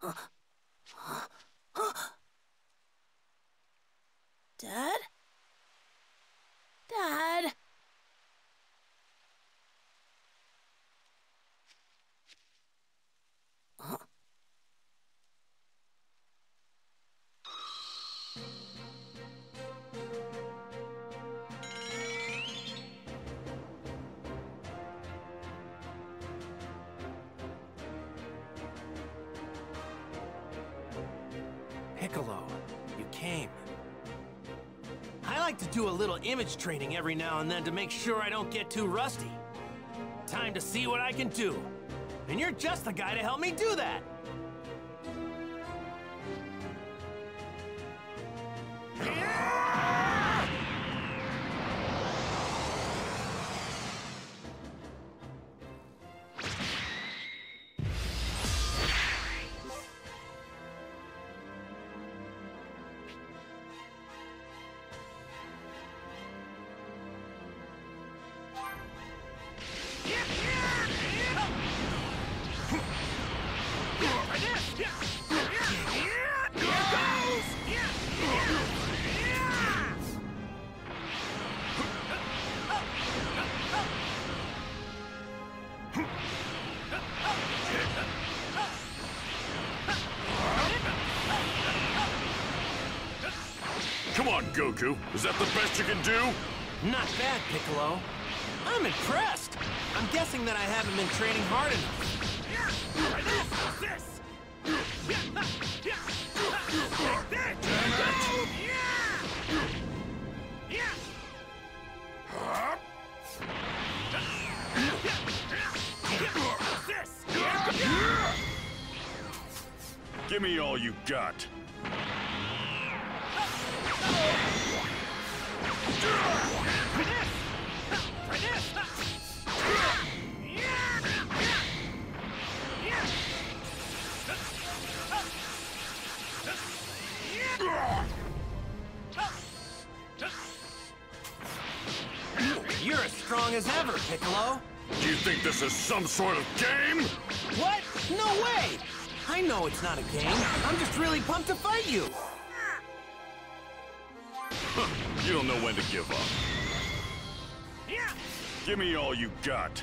아! Piccolo, you came. I like to do a little image training every now and then to make sure I don't get too rusty. Time to see what I can do. And you're just the guy to help me do that. Come on, Goku. Is that the best you can do? Not bad, Piccolo. I'm impressed. I'm guessing that I haven't been training hard enough. Give me all you got. You're as strong as ever, Piccolo. Do you think this is some sort of game? What? No way! I know it's not a game. I'm just really pumped to fight you. You don't know when to give up. Yeah. Give me all you got.